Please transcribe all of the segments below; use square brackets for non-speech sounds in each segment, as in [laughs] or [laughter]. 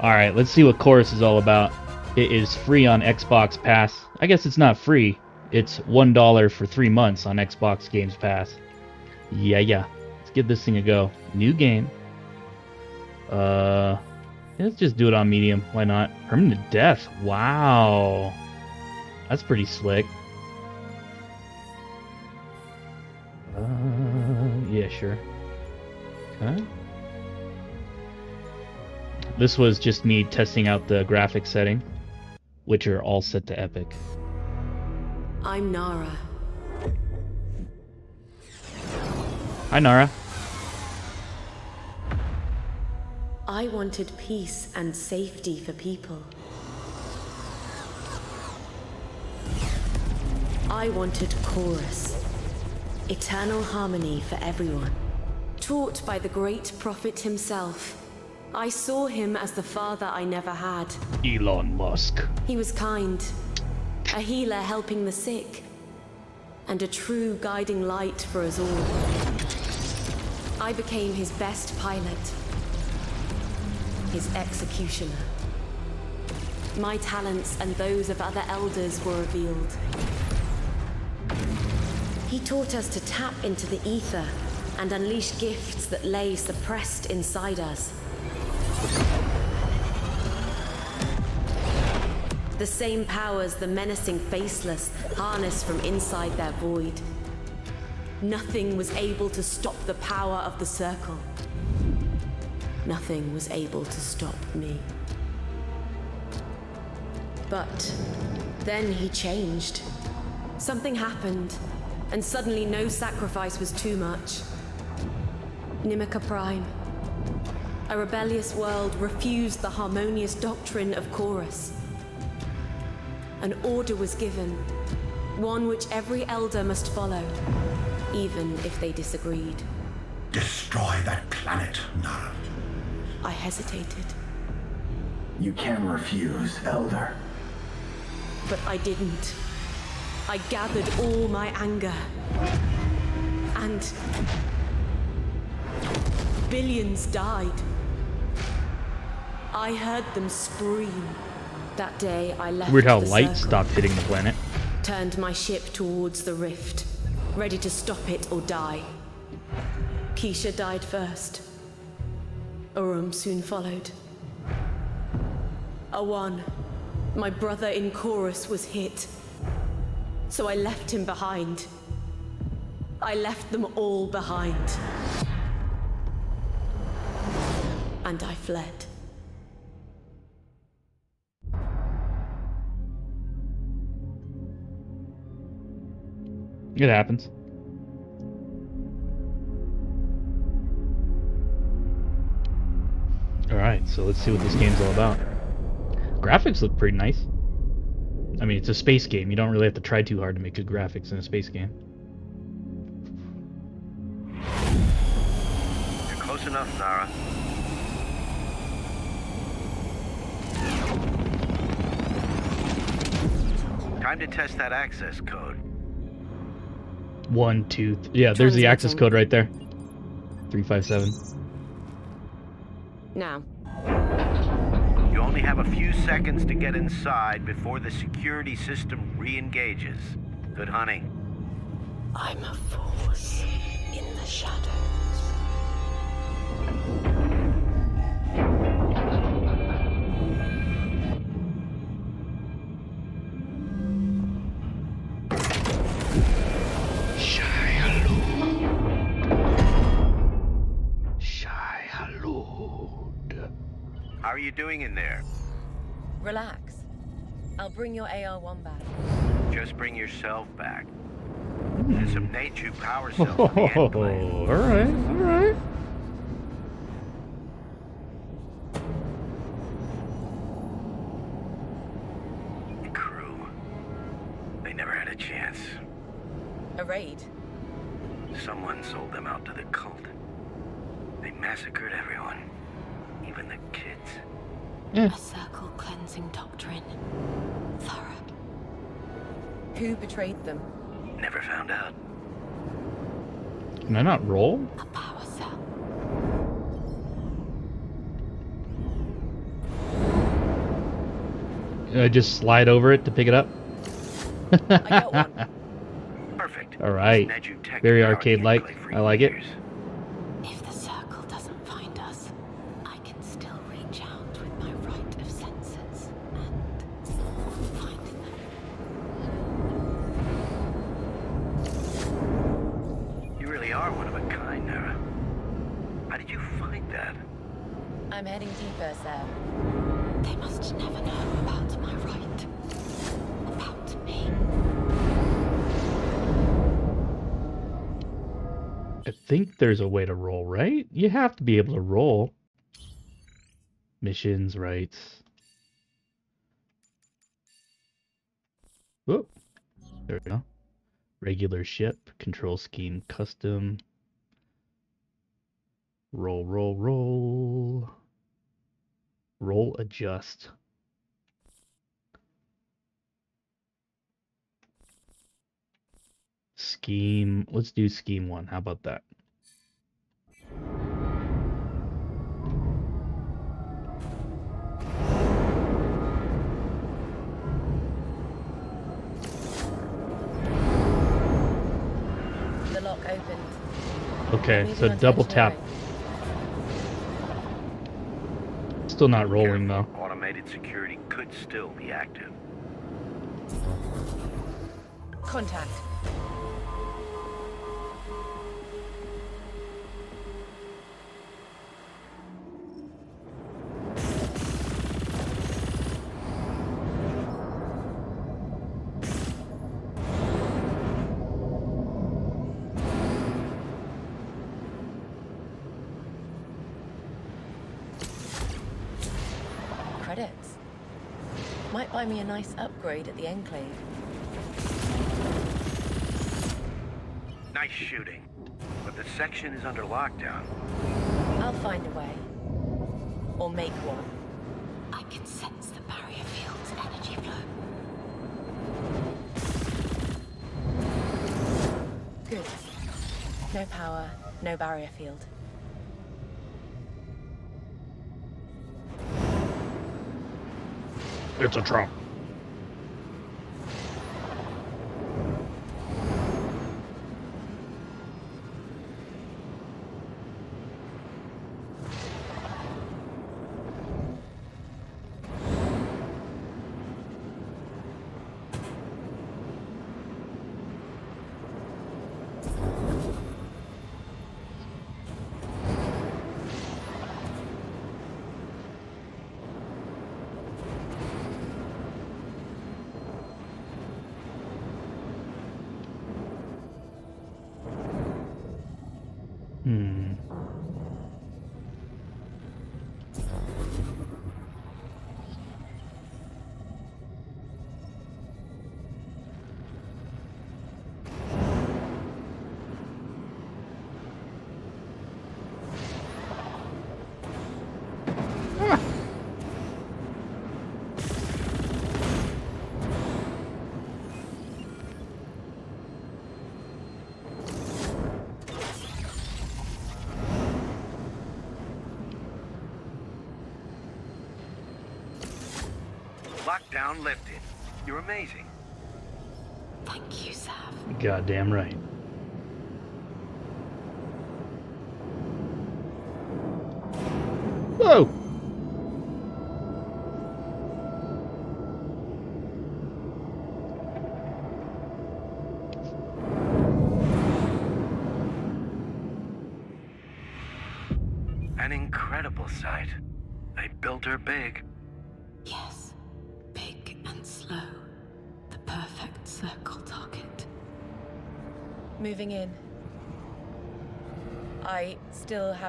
Alright, let's see what Chorus is all about. It is free on Xbox Pass. I guess it's not free. It's $1 for three months on Xbox Games Pass. Yeah, yeah. Let's give this thing a go. New game. Uh, let's just do it on medium. Why not? Permanent death. Wow. That's pretty slick. Uh, yeah, sure. Okay. This was just me testing out the graphic setting, which are all set to epic. I'm Nara. Hi, Nara. I wanted peace and safety for people. I wanted chorus. Eternal harmony for everyone. Taught by the great prophet himself, I saw him as the father I never had. Elon Musk. He was kind, a healer helping the sick, and a true guiding light for us all. I became his best pilot, his executioner. My talents and those of other elders were revealed. He taught us to tap into the ether and unleash gifts that lay suppressed inside us. The same powers the menacing faceless harness from inside their void. Nothing was able to stop the power of the circle. Nothing was able to stop me. But then he changed. Something happened, and suddenly no sacrifice was too much. Nimica Prime. A rebellious world refused the harmonious doctrine of Chorus. An order was given, one which every elder must follow, even if they disagreed. Destroy that planet, Nara. I hesitated, You can refuse, Elder. but I didn't. I gathered all my anger. And billions died. I heard them scream. That day I left Weird how light circle. stopped hitting the planet. turned my ship towards the rift, ready to stop it or die. Keisha died first. Urum soon followed. Awan, my brother in chorus, was hit. So I left him behind. I left them all behind. And I fled. It happens. Alright, so let's see what this game's all about. Graphics look pretty nice. I mean, it's a space game. You don't really have to try too hard to make good graphics in a space game. You're close enough, Nara. Time to test that access code. One, two, th- yeah, there's the access code right there. 357. Now, You only have a few seconds to get inside before the security system re-engages. Good hunting. I'm a force in the shadows. Doing in there? Relax. I'll bring your AR-1 back. Just bring yourself back. There's some Nachu power cells on the Oh, [laughs] alright, alright. I not roll? I just slide over it to pick it up? I got one. Perfect. [laughs] All right. Very arcade-like. I like it. I'm heading deeper, sir. They must never know about my right. About me. I think there's a way to roll, right? You have to be able to roll. Missions, rights. Whoop. There we go. Regular ship, control scheme, custom. Roll, roll, roll. Roll, adjust. Scheme. Let's do scheme one. How about that? The lock opened. Okay, so double tap. Still not rolling though. Automated security could still be active. Contact. Might buy me a nice upgrade at the Enclave. Nice shooting. But the section is under lockdown. I'll find a way. Or make one. I can sense the barrier field's energy flow. Good. No power, no barrier field. It's a trap. Lockdown lifted. You're amazing. Thank you, Sav. Goddamn right. Whoa!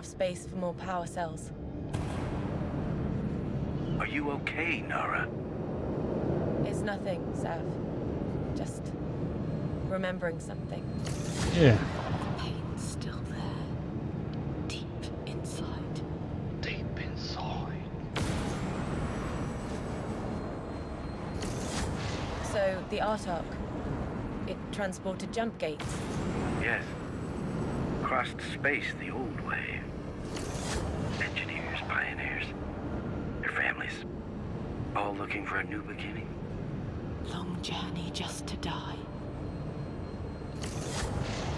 Have space for more power cells. Are you okay, Nara? It's nothing, Sav. Just remembering something. Yeah. The pain's still there. Deep inside. Deep inside. So, the Artark. It transported jump gates. Yes. Crossed space the old way. Engineers, pioneers, their families. All looking for a new beginning? Long journey just to die.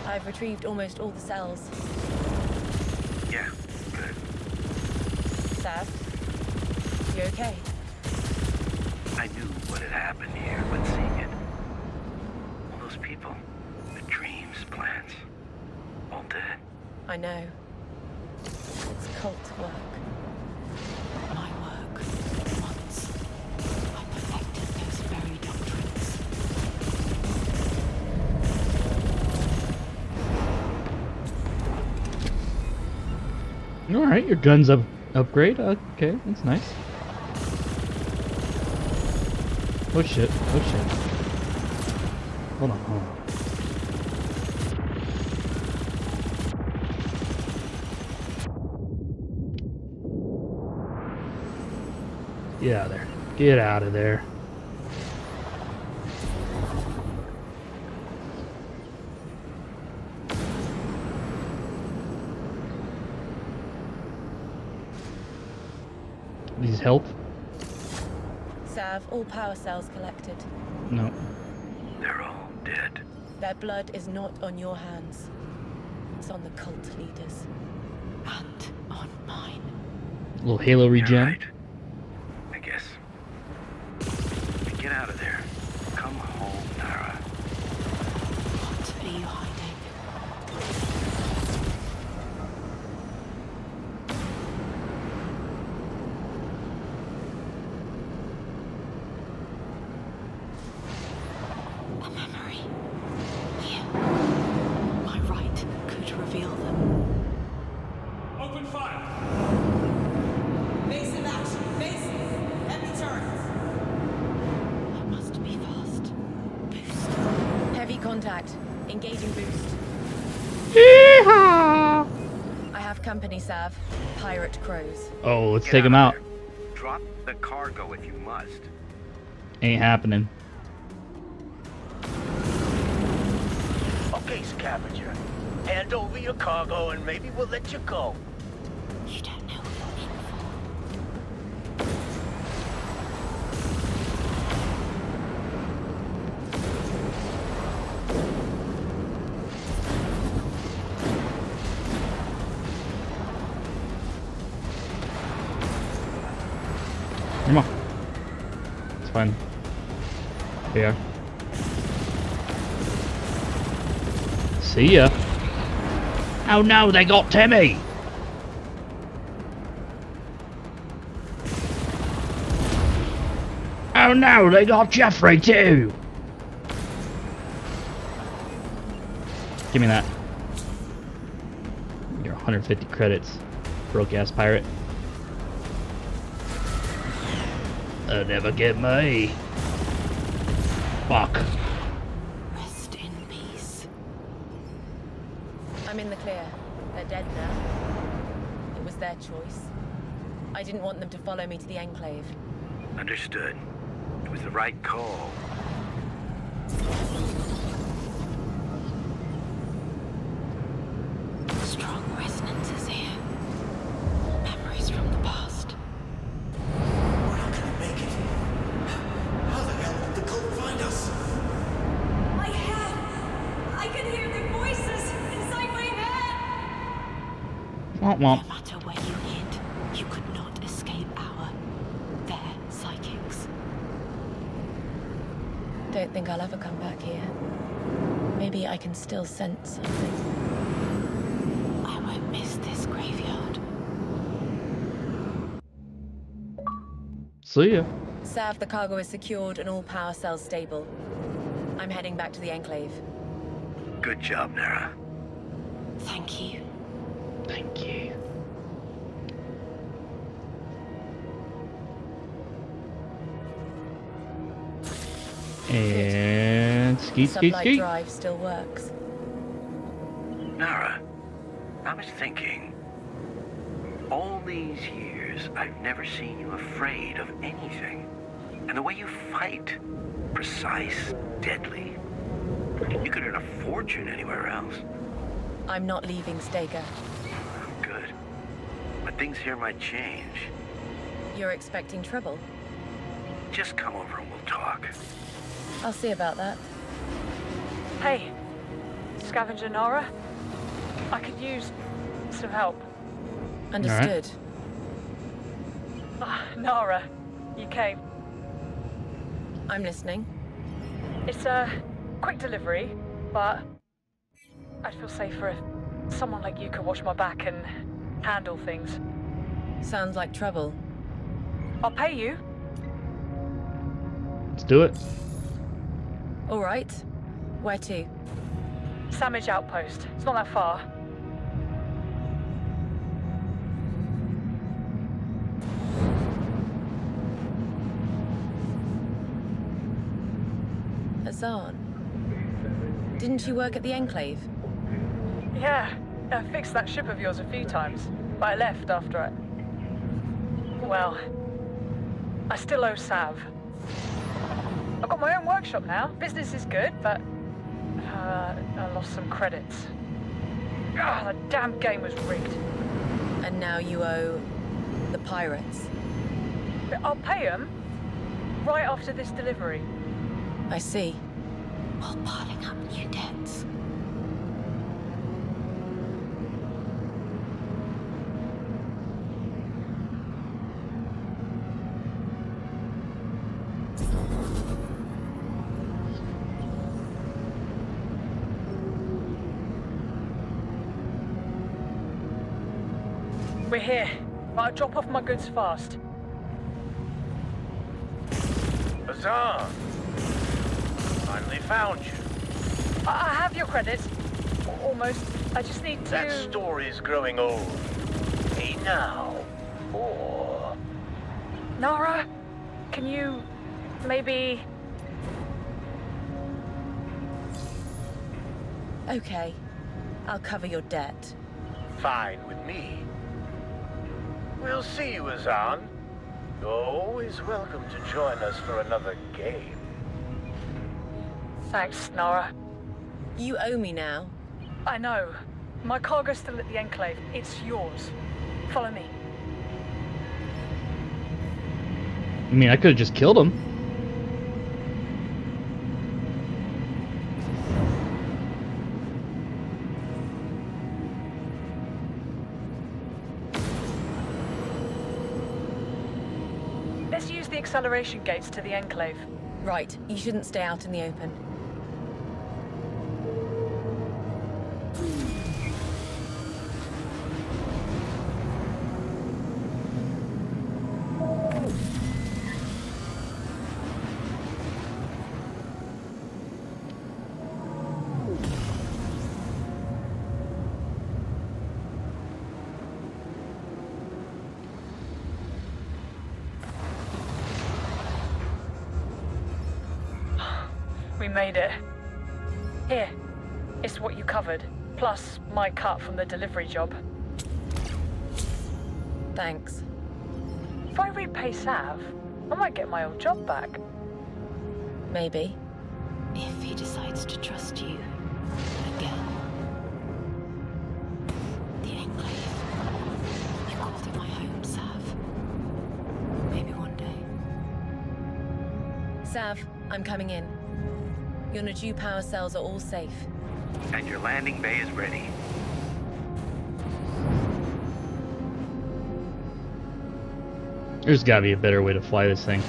I've retrieved almost all the cells. Yeah, good. Sav, you okay? I know. It's cult work. My work. Once. I perfected those very doctrines. All right, your guns up upgrade. Okay, that's nice. Oh shit! Oh shit! Hold on, hold on. Get out of there. Get out of there. These help? Sav, all power cells collected. No. They're all dead. Their blood is not on your hands. It's on the cult leaders. And on mine. little Halo You're regen. right. Contact. Engaging boost. Yeehaw! I have company, Sav. Pirate crows. Oh, let's Get take him of out. there. Drop the cargo if you must. Ain't happening. Okay, scavenger. Hand over your cargo and maybe we'll let you go. Oh no, they got Timmy! Oh no, they got Jeffrey too! Give me that. Your 150 credits, broke ass pirate. They'll never get me. Fuck. Didn't want them to follow me to the Enclave. Understood. It was the right call. Strong resonances here. Memories from the past. We're not gonna make it. How the hell did the cult find us? My head. I can hear their voices inside my head. Womp womp. matter where you hid, you could not escape our, their psychics. Don't think I'll ever come back here. Maybe I can still sense something. I won't miss this graveyard. See ya. Sav, the cargo is secured and all power cells stable. I'm heading back to the Enclave. Good job, Nara. Thank you. Thank you. And skeet, skeet, Sublight skeet. drive still works. Nara, I was thinking. All these years, I've never seen you afraid of anything. And the way you fight, precise, deadly. You could earn a fortune anywhere else. I'm not leaving Stega. Good. But things here might change. You're expecting trouble? Just come over and we'll talk. I'll see about that. Hey, Scavenger Nara. I could use some help. Understood. Ah, Nara, you came. I'm listening. It's a quick delivery, but I'd feel safer if someone like you could watch my back and handle things. Sounds like trouble. I'll pay you. Let's do it. All right. Where to? Samage Outpost. It's not that far. Hassan. Didn't you work at the Enclave? Yeah, I fixed that ship of yours a few times, but I left after I... Well, I still owe Sav. I've got my own workshop now. Business is good, but uh, I lost some credits. Ah, the damn game was rigged. And now you owe the pirates. I'll pay them right after this delivery. I see. While piling up new debts. We're here, but I'll drop off my goods fast. Bazaar! Finally found you. I, I have your credits. Al- Almost. I just need to... That story's growing old. Hey now. Or... Nara, can you maybe... Okay. I'll cover your debt. Fine with me. We'll see you, Azan. You're always welcome to join us for another game. Thanks, Nora. You owe me now. I know. My cargo's still at the Enclave. It's yours. Follow me. I mean, I could have just killed him. Acceleration gates to the Enclave. Right. You shouldn't stay out in the open. My cut from the delivery job. Thanks. If I repay Sav, I might get my old job back. Maybe. If he decides to trust you again. The Enclave. You called it my home, Sav. Maybe one day. Sav, I'm coming in. Your Naju power cells are all safe. And your landing bay is ready. There's gotta be a better way to fly this thing.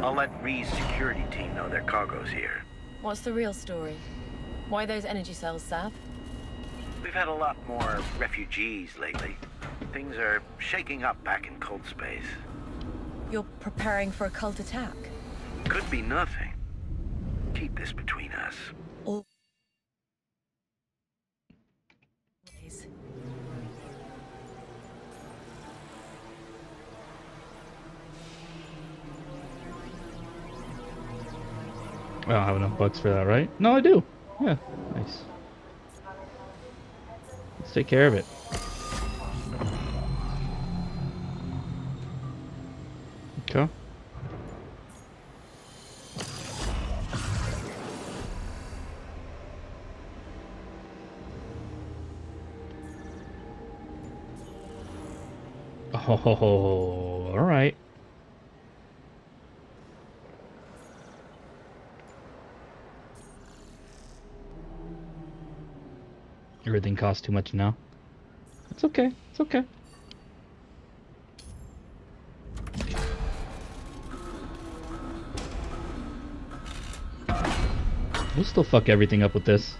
I'll let Ree's security team know their cargo's here. What's the real story? Why those energy cells, Sav? We've had a lot more refugees lately. Things are shaking up back in cold space. You're preparing for a cult attack. Could be nothing. Keep this between us. I don't have enough bucks for that, right? No, I do. Yeah, nice. Let's take care of it. Okay. Oh, [laughs] all right. Everything costs too much now. It's okay. It's okay. We'll still fuck everything up with this.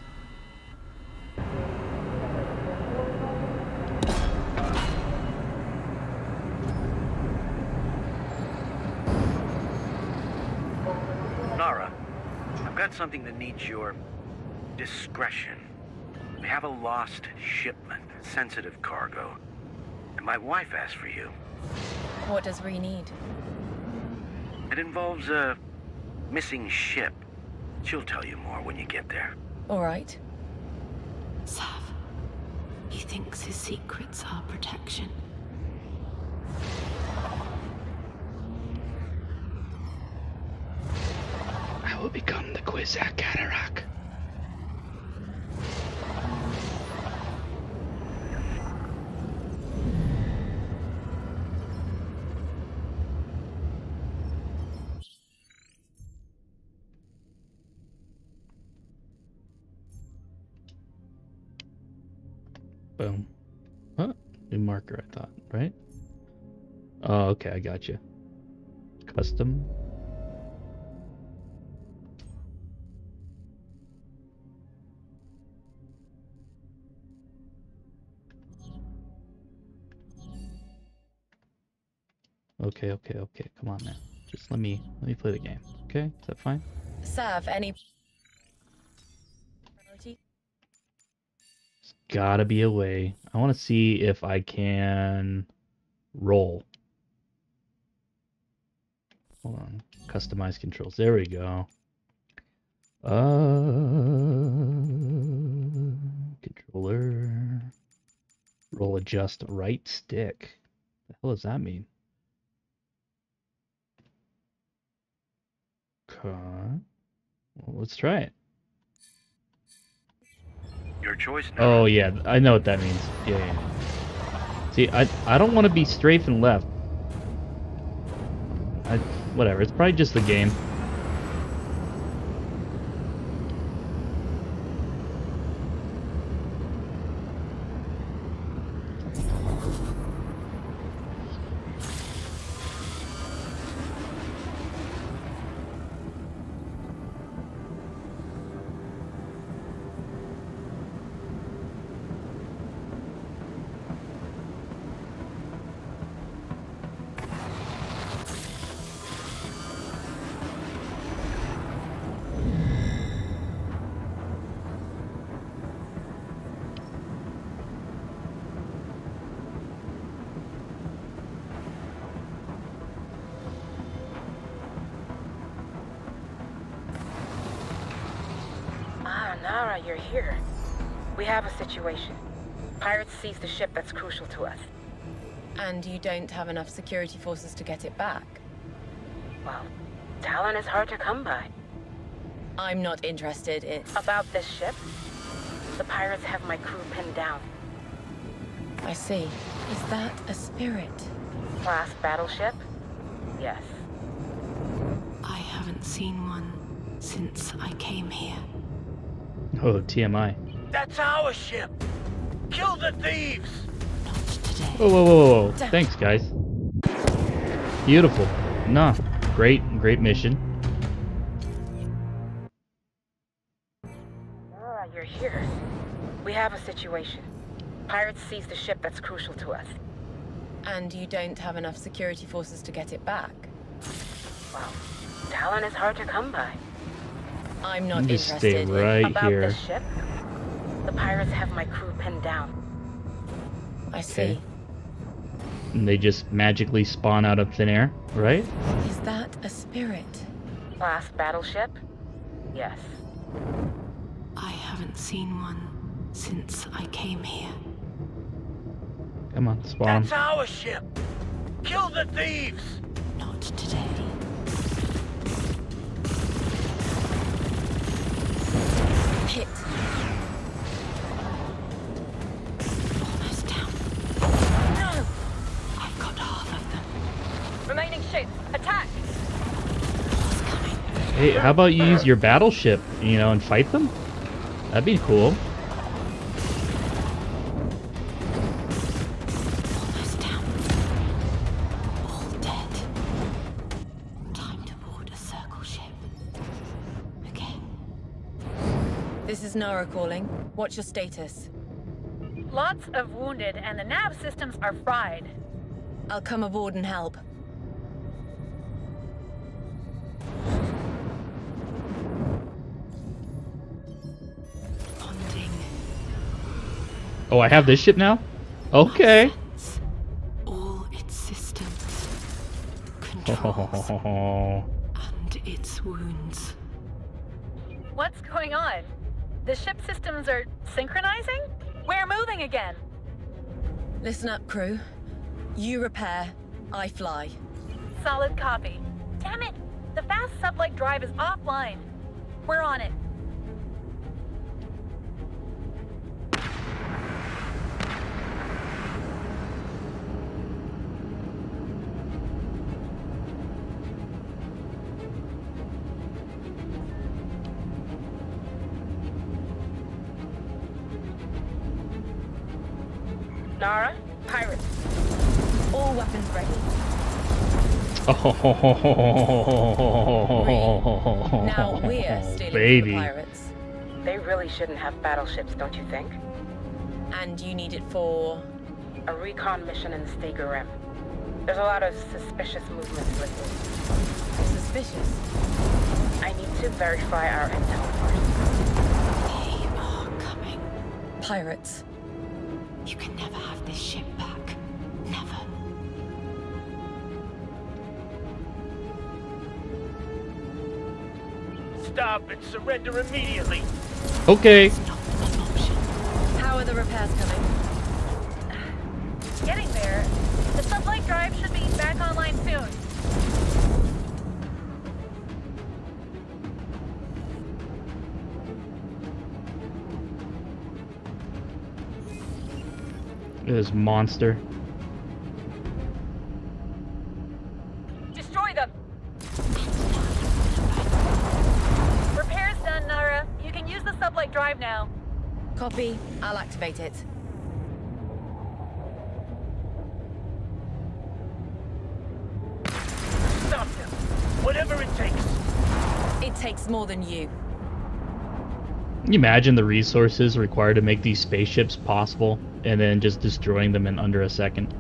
Have a lost shipment, sensitive cargo. And my wife asked for you. What does Ree need? It involves a missing ship. She'll tell you more when you get there. All right. Sav. He thinks his secrets are protection. I will become the Kwisatz Haderach. Right? Oh, okay, I got you. Custom. Okay, okay, okay. Come on now. Just let me let me play the game. Okay? Is that fine? Sav, any gotta be a way. I want to see if I can roll. Hold on. Customize controls. There we go. Uh, controller. Roll adjust right stick. The hell does that mean? Okay. Well, let's try it. Your choice, Nara. Oh yeah, I know what that means. Yeah. yeah. See, I I don't want to be strafing left. I whatever. It's probably just the game. Don't have enough security forces to get it back. Well, talent is hard to come by. I'm not interested it's... About this ship, the pirates have my crew pinned down. I see. Is that a spirit? Class battleship? Yes. I haven't seen one since I came here. Oh, TMI. That's our ship. Kill the thieves. Not today. Whoa, whoa, whoa, whoa. Thanks, guys. Beautiful. Nah, great, great mission. Nara, you're here. We have a situation. Pirates seized the ship that's crucial to us. And you don't have enough security forces to get it back. Well, talent is hard to come by. I'm not You stay interested in. right About here. this ship, the pirates have my crew pinned down. I see. Okay. And they just magically spawn out of thin air, right? Is that a spirit? Class battleship? Yes. I haven't seen one since I came here. Come on, spawn. That's our ship. Kill the thieves. Not today. Hey, how about you use your battleship, you know, and fight them? That'd be cool. Almost down. All dead. Time to board a circle ship. Okay. This is Nara calling. What's your status? Lots of wounded, and the nav systems are fried. I'll come aboard and help. Oh, I have this ship now? Okay. All its systems. Controls. Oh, and its wounds. What's going on? The ship systems are synchronizing? We're moving again. Listen up, crew. You repair, I fly. Solid copy. Damn it! The fast sublight drive is offline. We're on it. Now we're [laughs] stealing from the baby. pirates. They really shouldn't have battleships, don't you think? And you need it for... A recon mission in the Stega Rim. There's a lot of suspicious movements with lately. suspicious. I need to verify our intel first. They are coming. Pirates. Stop and surrender immediately. Okay. Not an option. How are the repairs coming? Getting there. The sublight drive should be back online soon. This monster. Can sublight drive now. Copy. I'll activate it. Stop them. Whatever it takes. It takes more than you. Can you imagine the resources required to make these spaceships possible and then just destroying them in under a second?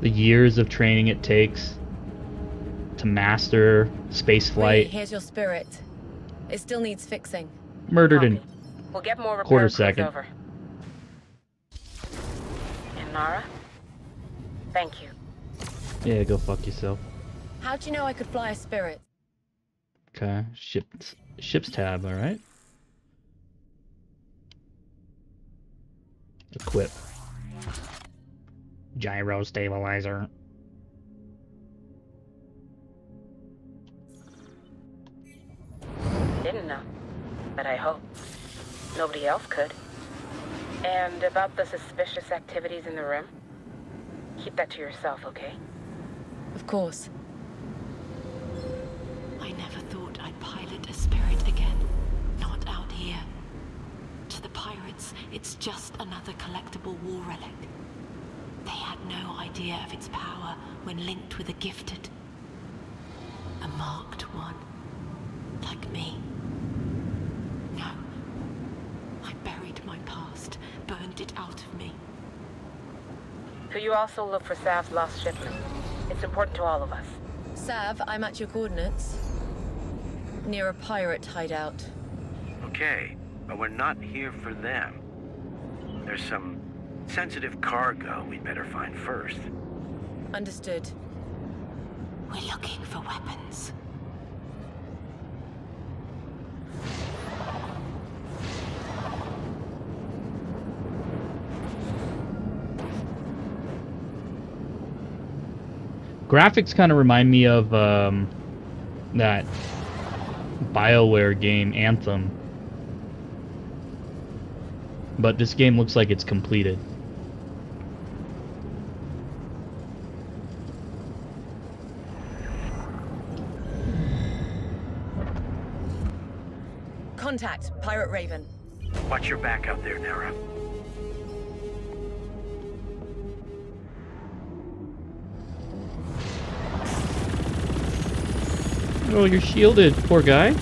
The years of training it takes to master space Ree, flight, here's your spirit. It still needs fixing. murdered in We'll get more Quarter second. over. And Nara, thank you. Yeah, go fuck yourself. How'd you know I could fly a spirit? Okay, ships ships tab, alright. Equip. Gyro stabilizer. I didn't know, but I hope. Nobody else could. And about the suspicious activities in the room? Keep that to yourself, okay? Of course. I never thought I'd pilot a spirit again. Not out here. To the pirates, it's just another collectible war relic. They had no idea of its power when linked with a gifted. A marked one. Like me. No. I buried my past, burned it out of me. Could you also look for Sav's lost shipment? It's important to all of us. Sav, I'm at your coordinates. Near a pirate hideout. Okay, but we're not here for them. There's some sensitive cargo we'd better find first. Understood. We're looking for weapons. Graphics kind of remind me of um, that BioWare game, Anthem. But this game looks like it's completed. Contact, Pirate Raven. Watch your back out there, Nara. Oh, you're shielded, poor guy.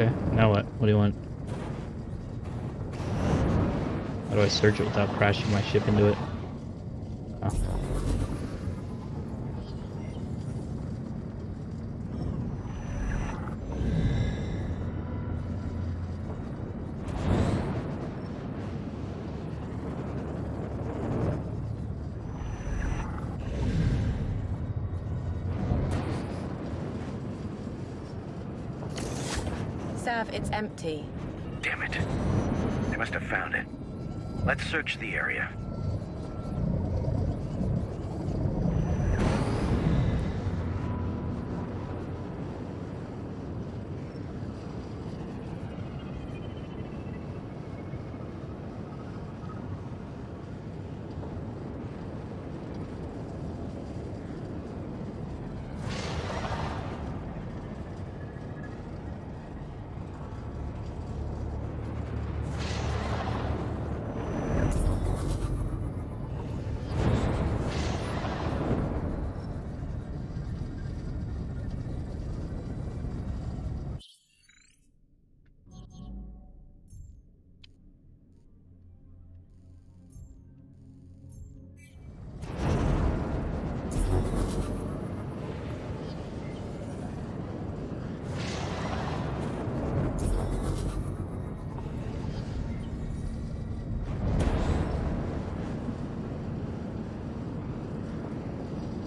Okay, now what? What do you want? How do I search it without crashing my ship into it? Empty.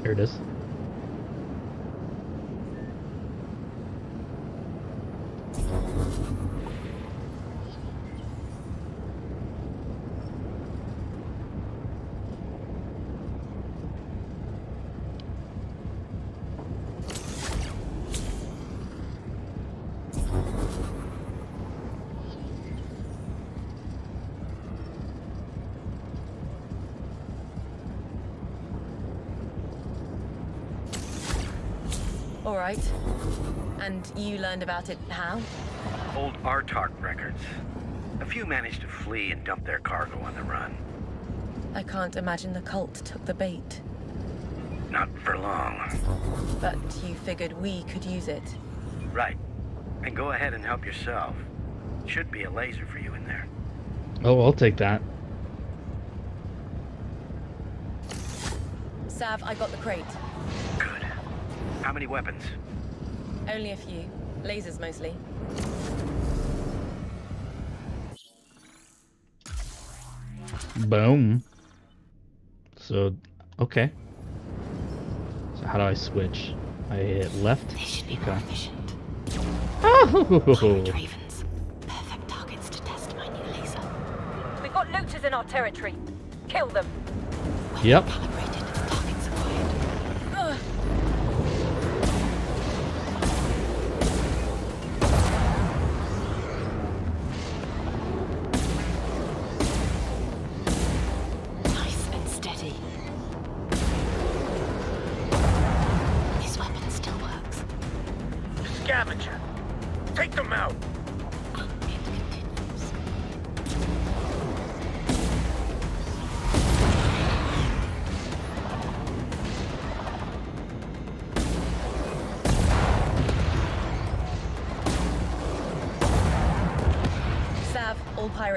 Here it is. Right. And you learned about it how? Old Artark records. A few managed to flee and dump their cargo on the run. I can't imagine the cult took the bait. Not for long. But you figured we could use it. Right. And go ahead and help yourself. Should be a laser for you in there. Oh, I'll take that. Sav, I got the crate. Good. How many weapons? Only a few. Lasers mostly. Boom. So, okay. So how do I switch? I hit left. They should be Okay. more efficient. Oh! Ravens. Perfect targets to test my new laser. We've got looters in our territory. Kill them. Yep.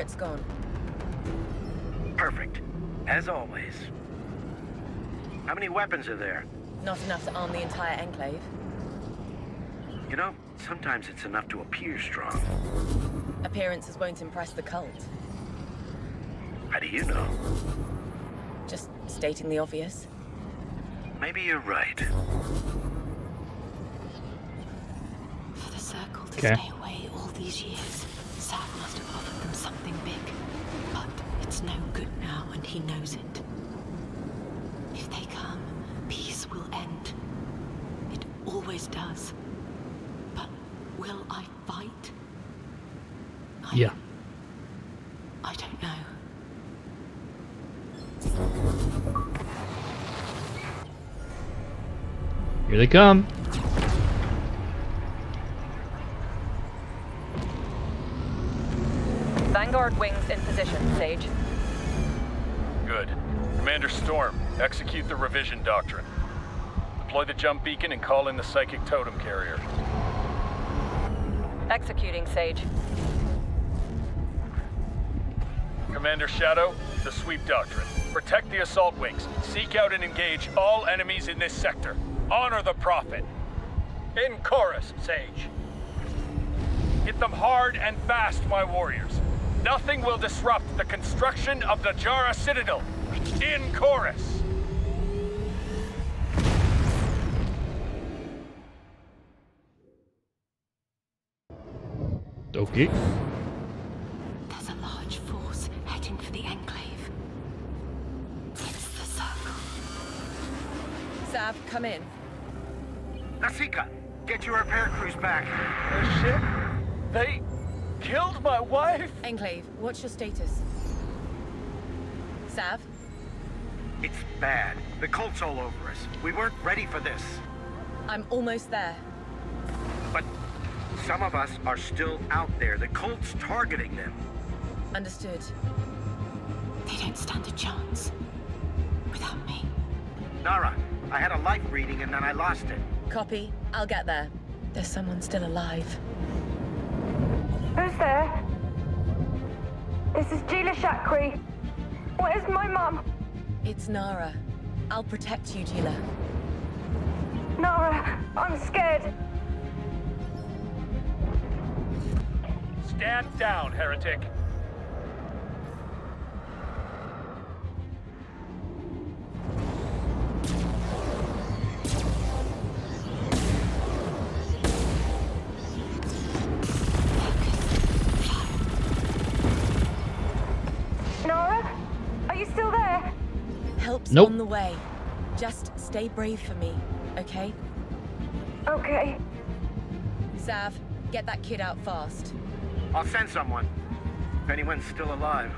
All pirates gone. Perfect. As always. How many weapons are there? Not enough to arm the entire enclave. You know, sometimes it's enough to appear strong. Appearances won't impress the cult. How do you know? Just stating the obvious. Maybe you're right. For the circle to Okay. stay away all these years, Sav must have offered them something big. But it's no good now, and he knows it. If they come, peace will end. It always does. But will I fight? I, Yeah. I don't know. Here they come. Vanguard wings in position, Sage. Good. Commander Storm, execute the revision doctrine. Deploy the jump beacon and call in the psychic totem carrier. Executing, Sage. Commander Shadow, the sweep doctrine. Protect the assault wings. Seek out and engage all enemies in this sector. Honor the Prophet. In chorus, Sage. Hit them hard and fast, my warriors. Nothing will disrupt the construction of the Jara Citadel. In chorus. Okay. There's a large force heading for the Enclave. It's the circle. Sav, come in. Nasika, get your repair crews back. Oh shit. They killed my wife? Enclave, what's your status? Sav? It's bad. The cult's all over us. We weren't ready for this. I'm almost there. But some of us are still out there. The cult's targeting them. Understood. They don't stand a chance. Without me. Nara, I had a life reading and then I lost it. Copy. I'll get there. There's someone still alive. Who's there? This is Gila Shakri. Where's my mum? It's Nara. I'll protect you, Gila. Nara, I'm scared. Stand down, heretic. Help's Nope. on the way. Just stay brave for me, okay? Okay. Sav, get that kid out fast. I'll send someone. If anyone's still alive.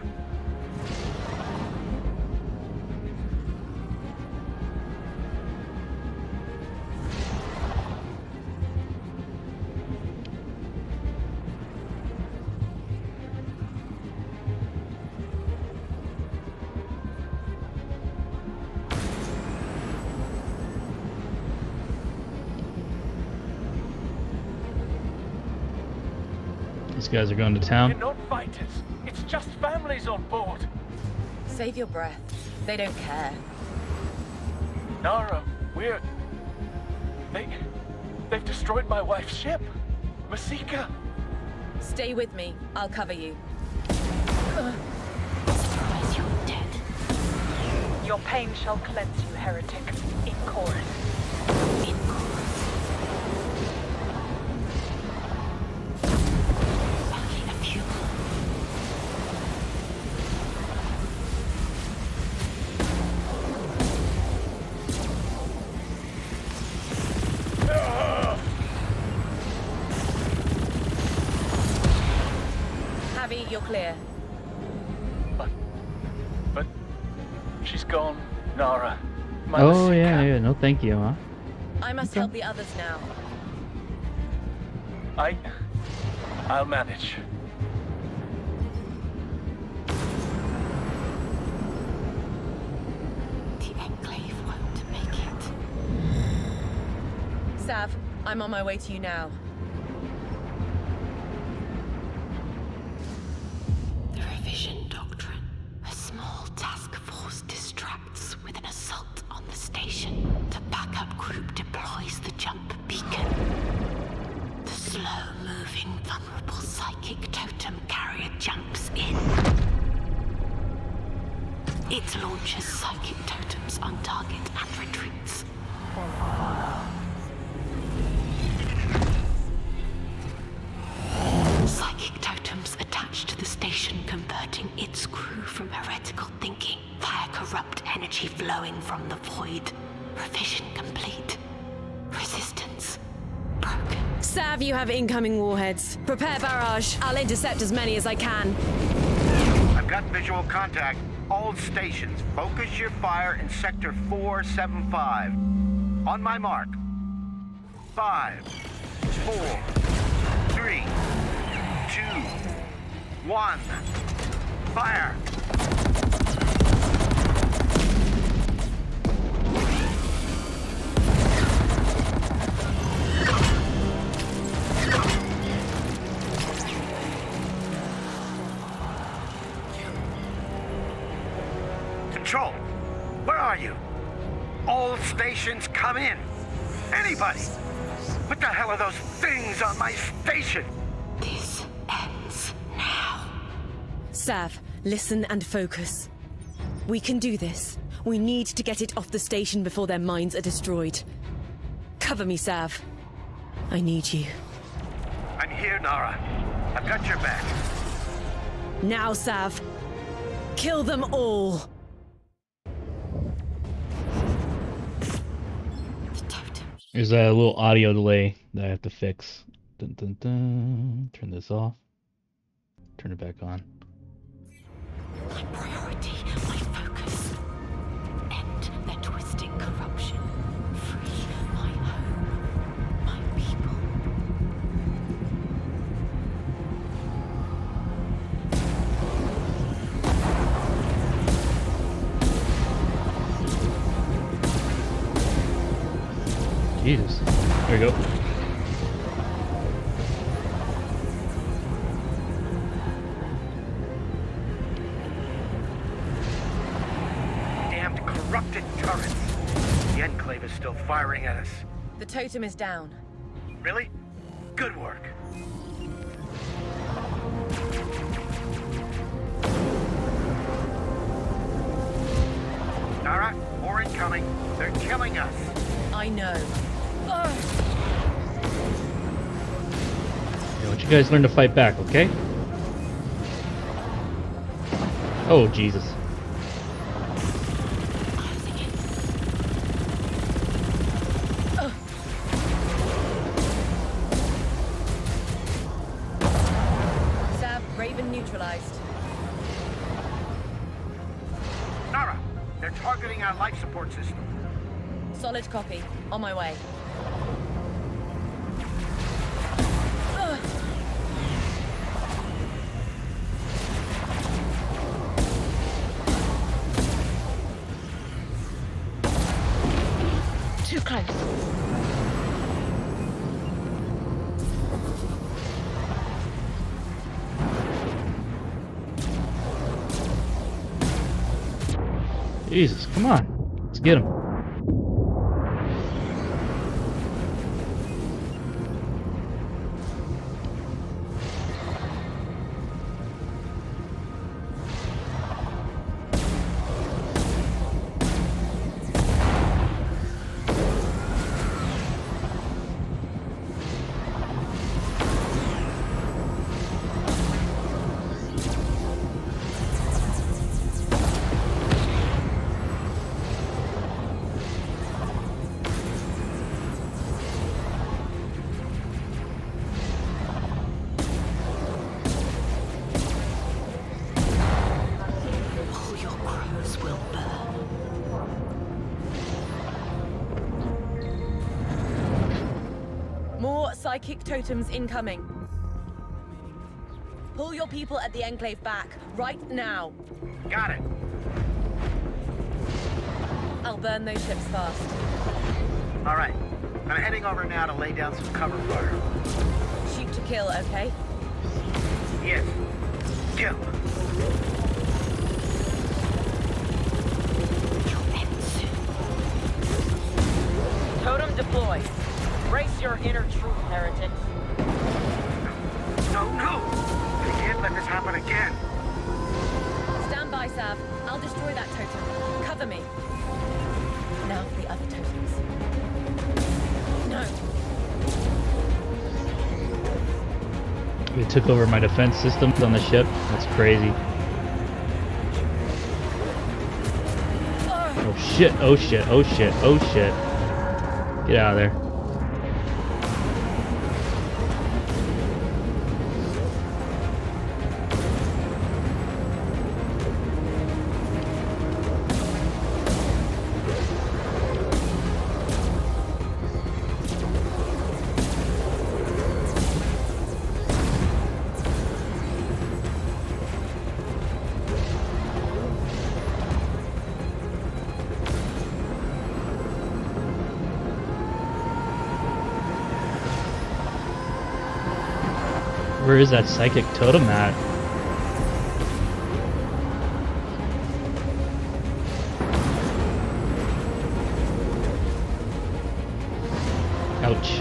These guys are going to We're not fighters. It's just families on board. Save your breath. They don't care. Nara, we're... They... They've destroyed my wife's ship. Masika. Stay with me. I'll cover you. Surprise you're dead. Your pain shall cleanse you, heretic. In chorus. You're clear. But... But... She's gone, Nara. My Oh yeah, yeah. No, thank you, huh? I must Okay. help the others now. I... I'll manage. The Enclave won't make it. Sav, I'm on my way to you now. Prepare barrage. I'll intercept as many as I can. I've got visual contact. All stations, focus your fire in Sector 475. On my mark. Five, four, three, two, one. Fire! Control, where are you? All stations come in. Anybody! What the hell are those things on my station? This ends now. Sav, listen and focus. We can do this. We need to get it off the station before their minds are destroyed. Cover me, Sav. I need you. I'm here, Nara. I've got your back. Now, Sav. Kill them all. There's a little audio delay that I have to fix. Dun, dun, dun. Turn this off. Turn it back on. The is down. Really? Good work. Nara, more incoming. They're killing us. I know. Yeah, why don't you guys learn to fight back, okay? Oh, Jesus. Solid copy. On my way. Too close. Jesus, come on. Let's get him. Psychic totems incoming. Pull your people at the Enclave back, right now. Got it. I'll burn those ships fast. All right. I'm heading over now to lay down some cover fire. Shoot to kill, okay? Yes. Kill. You'll end soon. Totem deployed. Brace your inner truth, heretics. Can't let this happen again. Stand by, Sav. I'll destroy that totem. Cover me. Now for the other totems. No. It took over my defense systems on the ship. That's crazy. Oh. oh shit, oh shit, oh shit, oh shit. Get out of there. Where is that psychic totem at? Ouch.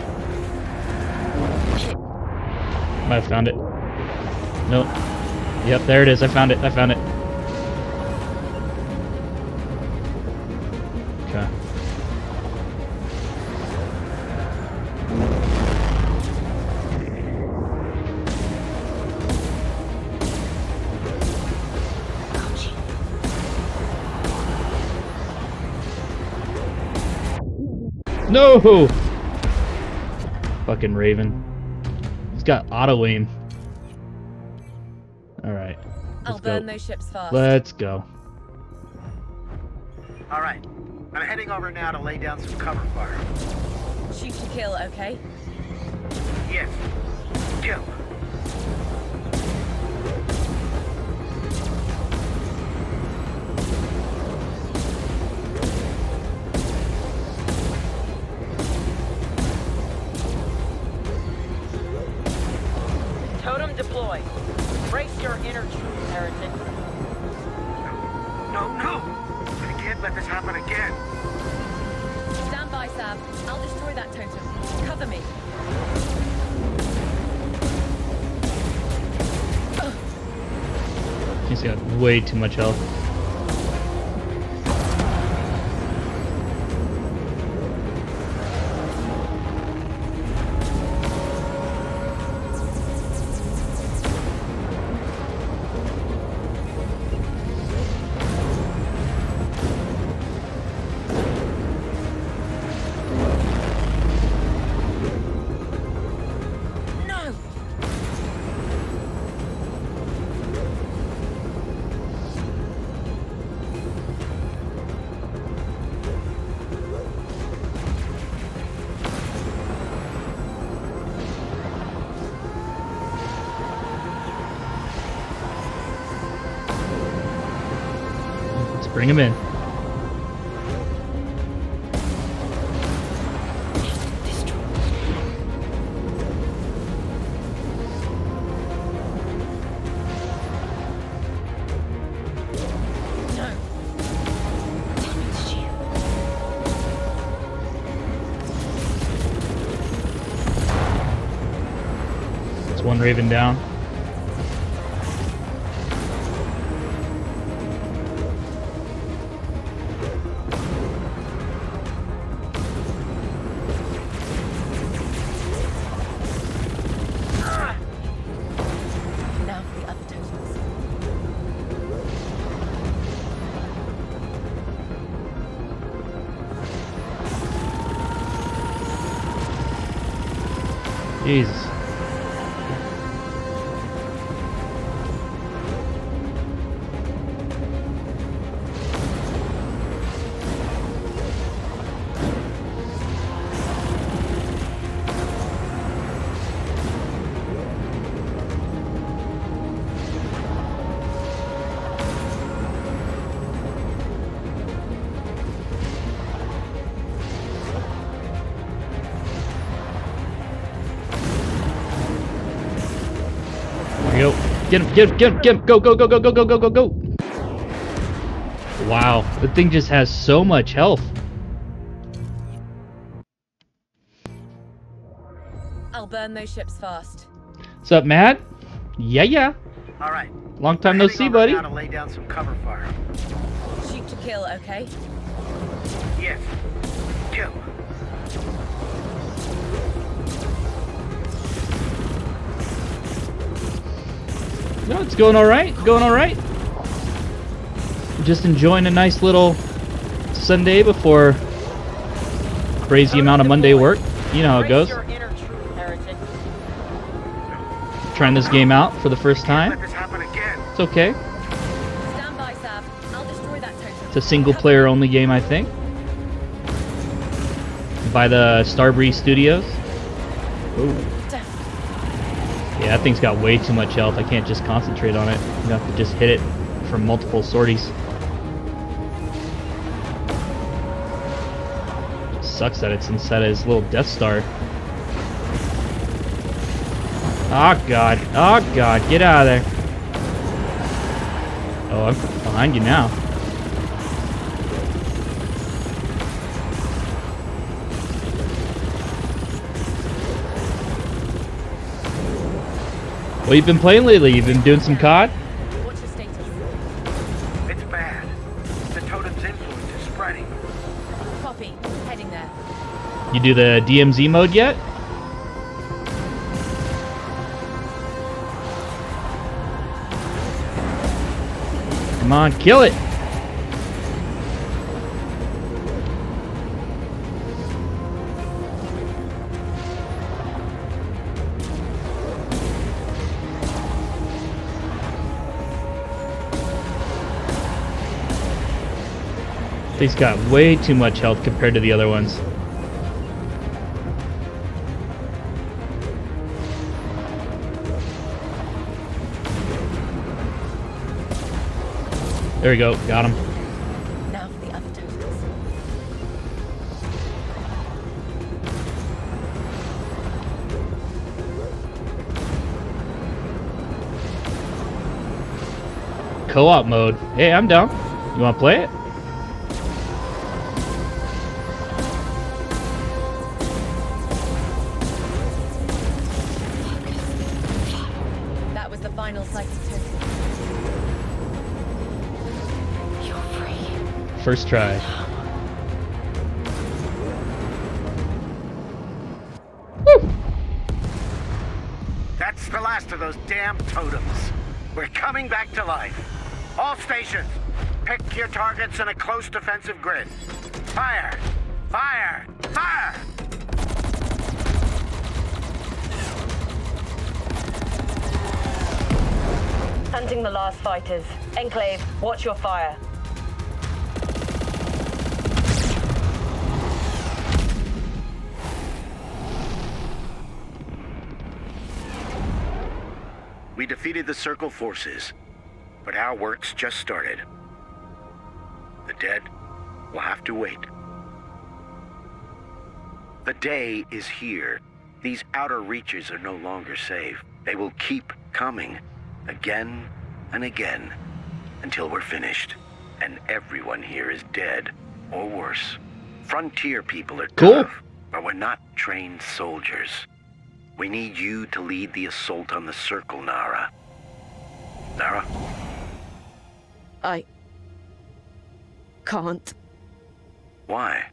Might have found it. Nope. Yep, there it is. I found it. I found it. No! Fucking Raven. He's got auto aim. Alright. I'll Let's burn go. those ships fast. Let's go. All right. I'm heading over now to lay down some cover fire. Shoot to kill, okay? Yes. Kill. Way too much health. Bring him in. One Raven down. Get him, get him, get him, get him. Go, go, go, go, go, go, go, go, go. Wow, the thing just has so much health. I'll burn those ships fast. What's up, Matt? Yeah, yeah. All right. Long time no see, buddy. Now to lay down some cover fire. Shoot to kill, okay? Yes. Kill. No, it's going all right. Going all right. Just enjoying a nice little Sunday before crazy amount of Monday work. You know how it goes. Truth, Trying this game out for the first time. this happen again. It's okay. Stand by, I'll destroy that. It's a single player only game, I think. By the Starbreeze Studios. Ooh. Yeah, that thing's got way too much health. I can't just concentrate on it. You have to just hit it from multiple sorties. Sucks that it's inside of his little Death Star. Oh god. Oh god. Get out of there. Oh, I'm behind you now. What you been playing lately? You've been doing some COD? What's your status? It's bad. The totem's influence is spreading. Copy. Heading there. You do the DMZ mode yet? Come on, kill it! Thing's got way too much health compared to the other ones. There we go, got him. Now for the other totems. Co-op mode. Hey, I'm down. You wanna play it? First try. That's the last of those damn totems. We're coming back to life. All stations, pick your targets in a close defensive grid. Fire! Fire! Fire! Hunting the last fighters. Enclave, watch your fire. We defeated the Circle forces, but our work's just started. The dead will have to wait. The day is here. These outer reaches are no longer safe. They will keep coming, again and again, until we're finished. And everyone here is dead, or worse. Frontier people are Cool. tough, but we're not trained soldiers. We need you to lead the assault on the Circle, Nara. Nara? I. can't. Why?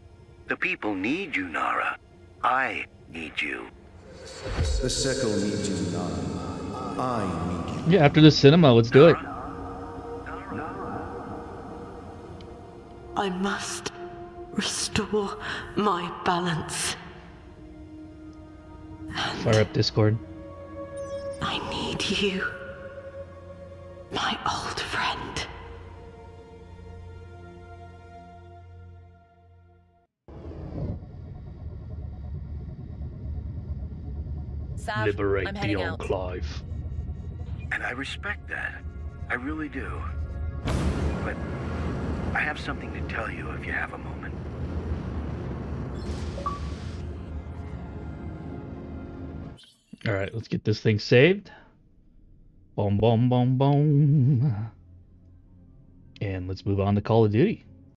The people need you, Nara. I need you. The Circle needs you now. I need you. Yeah, after the cinema, let's do it. I must restore my balance. Fire up Discord. I need you, my old friend. Sav, I'm heading out. Enclave. And I respect that. I really do. But I have something to tell you if you have a moment. Alright, let's get this thing saved. Boom, boom, boom, boom. And let's move on to Call of Duty.